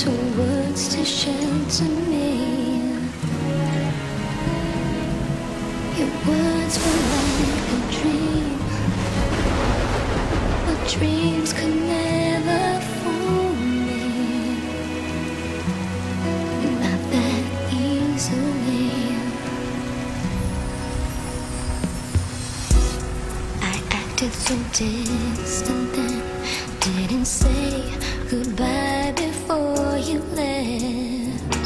to words to shelter me. Your words were like a dream, but dreams could never fool me. Not that easily. I acted so distant then, didn't say goodbye before you left.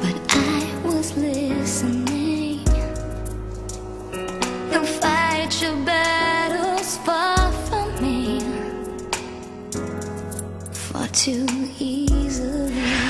But I was listening. Don't fight your battles far from me. Far too easy.